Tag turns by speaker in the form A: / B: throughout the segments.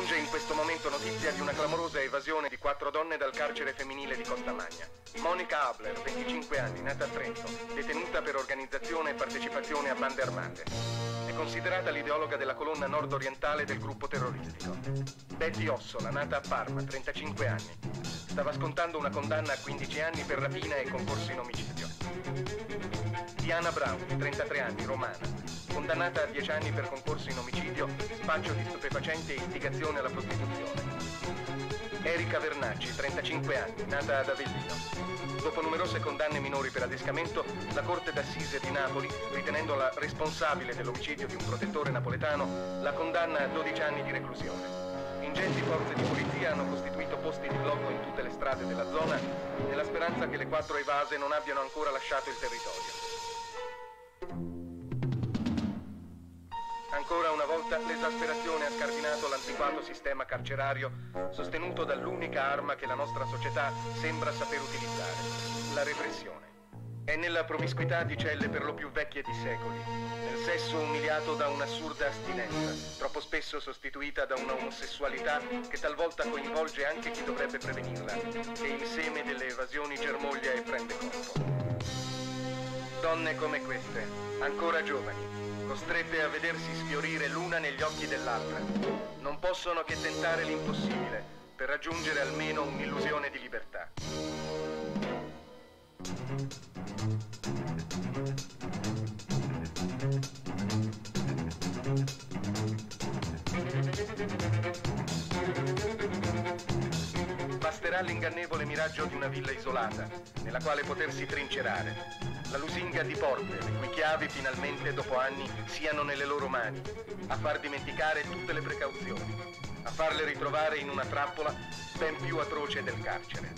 A: giunge in questo momento notizia di una clamorosa evasione di quattro donne dal carcere femminile di Costamagna. Monica Abler, 25 anni, nata a Trento, detenuta per organizzazione e partecipazione a bande armate. È considerata l'ideologa della colonna nord-orientale del gruppo terroristico. Betty Ossola, nata a Parma, 35 anni. Stava scontando una condanna a 15 anni per rapina e concorso in omicidio. Diana Brown, 33 anni, romana, condannata a 10 anni per concorso in omicidio, spaccio di stupefacenti e istigazione alla prostituzione. Erika Vernacci, 35 anni, nata ad Avellino. Dopo numerose condanne minori per adescamento, la Corte d'Assise di Napoli, ritenendola responsabile dell'omicidio di un protettore napoletano, la condanna a 12 anni di reclusione. Ingenti forze di polizia hanno costituito posti di blocco in tutte le strade della zona, nella speranza che le quattro evase non abbiano ancora lasciato il territorio. Ancora una volta l'esasperazione ha scardinato l'antiquato sistema carcerario sostenuto dall'unica arma che la nostra società sembra saper utilizzare, la repressione. È nella promiscuità di celle per lo più vecchie di secoli, nel sesso umiliato da un'assurda astinenza, troppo spesso sostituita da una omosessualità che talvolta coinvolge anche chi dovrebbe prevenirla, che il seme delle evasioni germoglia e prende corpo. Donne come queste, ancora giovani, costrette a vedersi sfiorire l'una negli occhi dell'altra. Non possono che tentare l'impossibile per raggiungere almeno un'illusione di libertà. Basterà l'ingannevole miraggio di una villa isolata, nella quale potersi trincerare, la lusinga di porte, le cui chiavi finalmente dopo anni siano nelle loro mani, a far dimenticare tutte le precauzioni, a farle ritrovare in una trappola ben più atroce del carcere.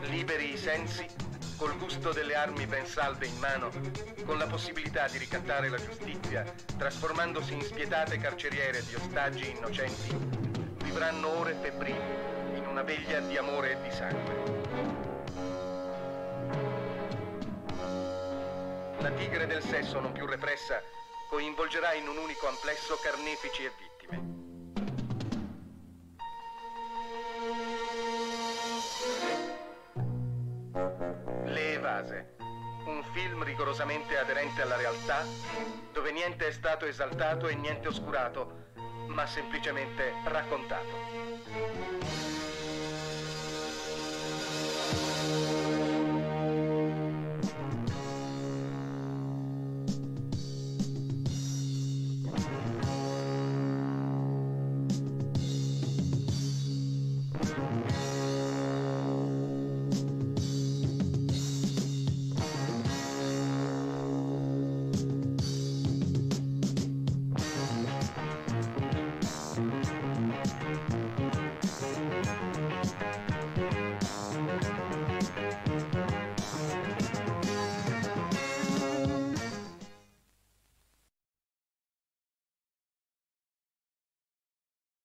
A: Liberi i sensi, col gusto delle armi ben salve in mano, con la possibilità di ricattare la giustizia, trasformandosi in spietate carceriere di ostaggi innocenti, vivranno ore febbrili una veglia di amore e di sangue. La tigre del sesso non più repressa coinvolgerà in un unico amplesso carnefici e vittime. Le evase, un film rigorosamente aderente alla realtà, dove niente è stato esaltato e niente oscurato, ma semplicemente raccontato.